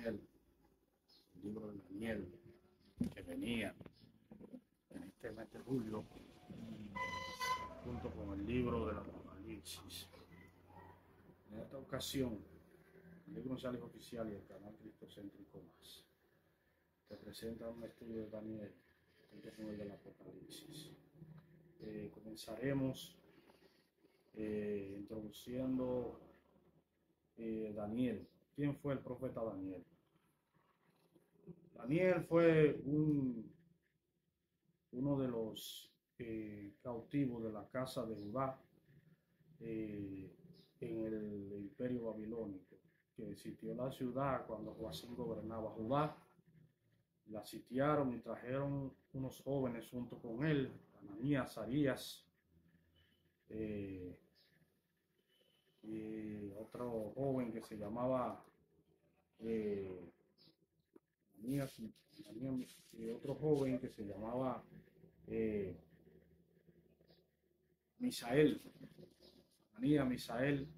Daniel, el libro de Daniel, que venía en este mes de julio, junto con el libro del Apocalipsis. En esta ocasión, el libro González Oficial y el canal Cristocéntrico Más te presenta un estudio de Daniel junto con el del Apocalipsis. Eh, comenzaremos eh, introduciendo eh, Daniel. ¿Quién fue el profeta Daniel? Daniel fue un, uno de los eh, cautivos de la casa de Judá eh, en el imperio babilónico, que sitió la ciudad cuando Joacín gobernaba Judá. La sitiaron y trajeron unos jóvenes junto con él, Ananías, Arías, eh, y otro joven que se llamaba Ananías, y otro joven que se llamaba eh, Misael, Misael,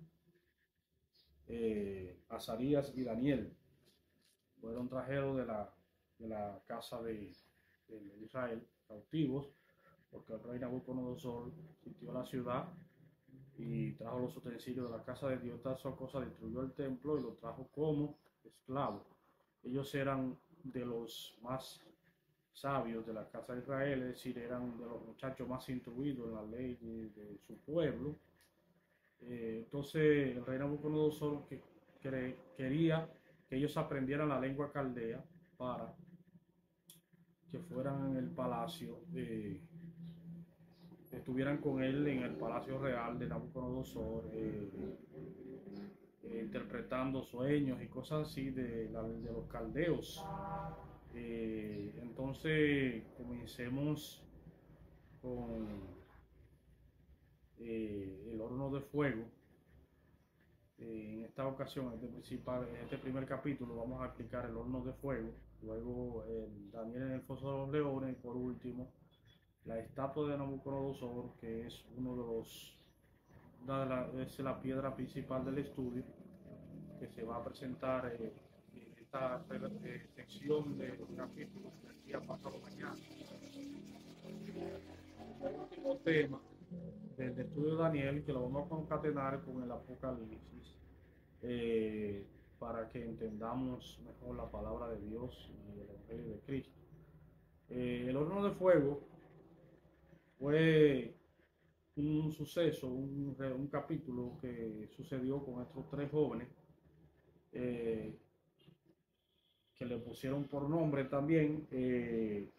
eh, Azarías y Daniel. Fueron trajeros de la, de la casa de, Israel, cautivos, porque el rey Nabucodonosor sitió la ciudad y trajo los utensilios de la casa de Dios, esas cosas, destruyó el templo y lo trajo como esclavo. Ellos eran de los más sabios de la casa de Israel, es decir, eran de los muchachos más instruidos en la ley de, su pueblo. Eh, entonces el rey Nabucodonosor que, que, quería que ellos aprendieran la lengua caldea para que fueran en el palacio, eh, estuvieran con él en el palacio real de Nabucodonosor, eh, interpretando sueños y cosas así de, de los caldeos. Eh, entonces comencemos con eh, el horno de fuego. Eh, en esta ocasión, este, principal, en este primer capítulo, vamos a aplicar el horno de fuego. Luego el Daniel en el foso de los leones. Y por último, la estatua de Nabucodonosor, que es uno de los es la piedra principal del estudio, que se va a presentar eh, en esta eh, sección de capítulos del día pasado mañana. El último tema del estudio de Daniel, que lo vamos a concatenar con el Apocalipsis, eh, para que entendamos mejor la palabra de Dios y el Evangelio de Cristo. Eh, el horno de fuego fue un suceso, un, un, capítulo que sucedió con estos tres jóvenes eh, que le pusieron por nombre también eh,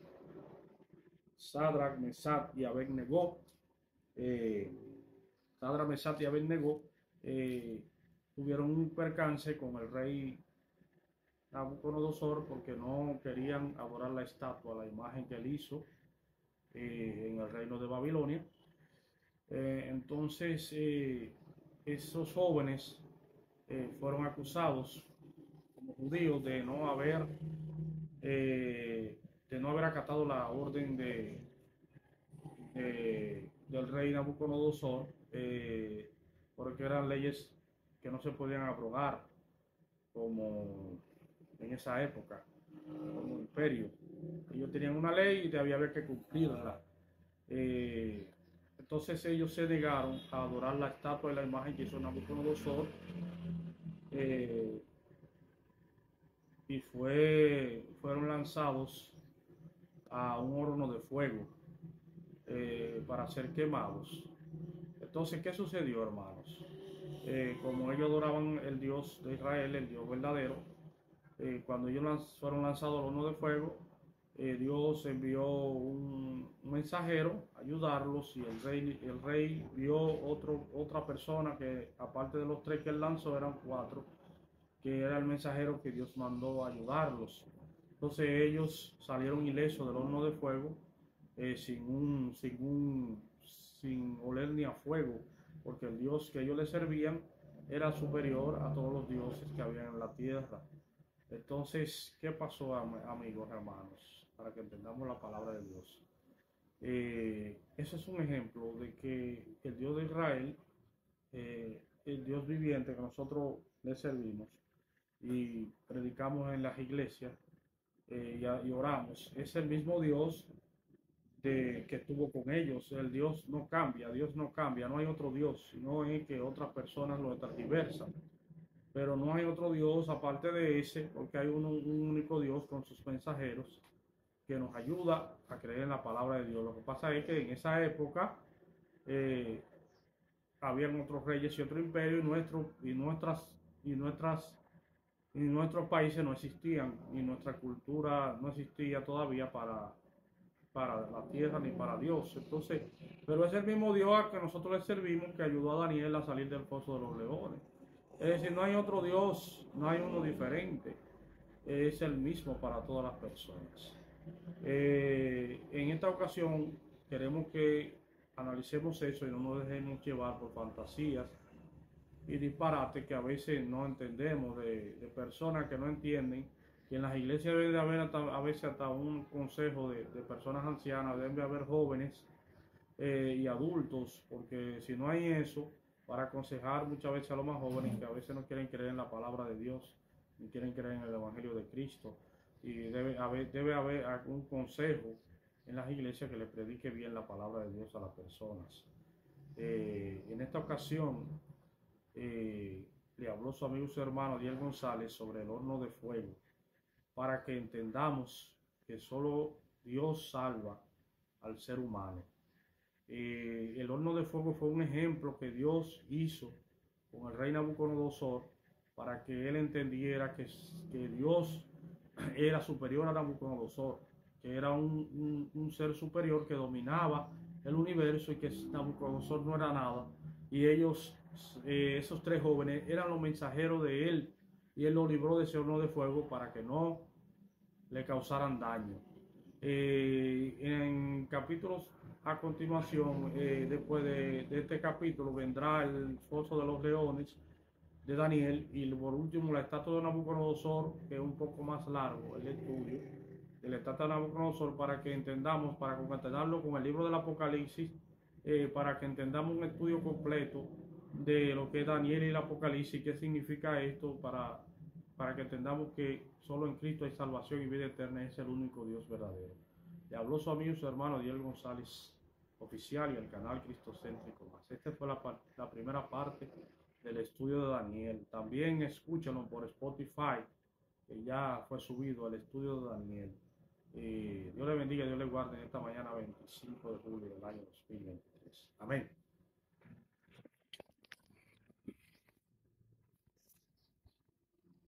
Sadrach, Mesat y Abednego. Eh, Sadrach, Mesat y Abednego eh, tuvieron un percance con el rey Nabucodonosor porque no querían adorar la estatua, la imagen que él hizo eh, en el reino de Babilonia. Eh, entonces, esos jóvenes eh, fueron acusados como judíos de no haber eh, de no haber acatado la orden de, de del rey Nabucodonosor, eh, porque eran leyes que no se podían abrogar como en esa época, como imperio. Ellos tenían una ley y había que cumplirla. Entonces ellos se negaron a adorar la estatua y la imagen que hizo Nabucodonosor. Eh, y fue, fueron lanzados a un horno de fuego eh, para ser quemados. Entonces, ¿qué sucedió, hermanos? Eh, como ellos adoraban el Dios de Israel, el Dios verdadero, cuando ellos fueron lanzados al horno de fuego, eh, Dios envió un, mensajero a ayudarlos y el rey, el rey vio otro, otra persona que aparte de los tres que él lanzó eran cuatro, que era el mensajero que Dios mandó a ayudarlos. Entonces ellos salieron ilesos del horno de fuego eh, sin, un, sin, un, sin oler ni a fuego, porque el Dios que ellos le servían era superior a todos los dioses que había en la tierra. Entonces, ¿qué pasó, amigos, hermanos? Para que entendamos la palabra de Dios. Eh, ese es un ejemplo de que el Dios de Israel, eh, el Dios viviente que nosotros le servimos, y predicamos en las iglesias eh, y, oramos. Es el mismo Dios de, que estuvo con ellos. El Dios no cambia, Dios no cambia, no hay otro Dios, sino es que otras personas lo diversan. Pero no hay otro Dios aparte de ese, porque hay un único Dios con sus mensajeros que nos ayuda a creer en la palabra de Dios. Lo que pasa es que en esa época eh, habían otros reyes y otro imperio y, nuestro, y nuestras y nuestras y nuestros países no existían y nuestra cultura no existía todavía para para la tierra ni para Dios. Entonces, pero es el mismo Dios a que nosotros le servimos que ayudó a Daniel a salir del foso de los leones. Es decir, no hay otro Dios, no hay uno diferente. Es el mismo para todas las personas. Eh, en esta ocasión queremos que analicemos eso y no nos dejemos llevar por fantasías y disparates que a veces no entendemos de, personas que no entienden. Que en las iglesias debe haber a veces hasta un consejo de, de personas ancianas, debe haber jóvenes eh, y adultos, porque si no hay eso, para aconsejar muchas veces a los más jóvenes que a veces no quieren creer en la palabra de Dios, ni quieren creer en el Evangelio de Cristo, y debe haber, debe haber algún consejo en las iglesias que le predique bien la palabra de Dios a las personas. Eh, en esta ocasión eh, le habló su amigo su hermano Diel González sobre el horno de fuego para que entendamos que solo Dios salva al ser humano. Eh, el horno de fuego fue un ejemplo que Dios hizo con el rey Nabucodonosor para que él entendiera que, que Dios era superior a Nabucodonosor, que era un, un, ser superior que dominaba el universo y que Nabucodonosor no era nada. Y ellos, eh, esos tres jóvenes, eran los mensajeros de él y él lo libró de ese horno de fuego para que no le causaran daño. Eh, en capítulos a continuación, eh, después de, este capítulo, vendrá el foso de los leones de Daniel y por último la estatua de Nabucodonosor, que es un poco más largo el estudio de la estatua de Nabucodonosor para que entendamos, para concatenarlo con el libro del Apocalipsis, eh, para que entendamos un estudio completo de lo que es Daniel y el Apocalipsis, qué significa esto, para, para que entendamos que solo en Cristo hay salvación y vida eterna, es el único Dios verdadero. Le habló su amigo y su hermano Diego González, oficial y el canal Cristocéntrico más. Esta fue la, la primera parte del estudio de Daniel. También escúchenlo por Spotify, que ya fue subido al estudio de Daniel. Dios le bendiga, Dios le guarde en esta mañana 25 de julio del año 2023. Amén.